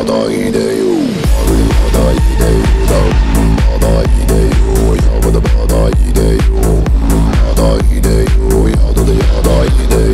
「まだいでよ」「まだいでよ」「やだでやだいでよ」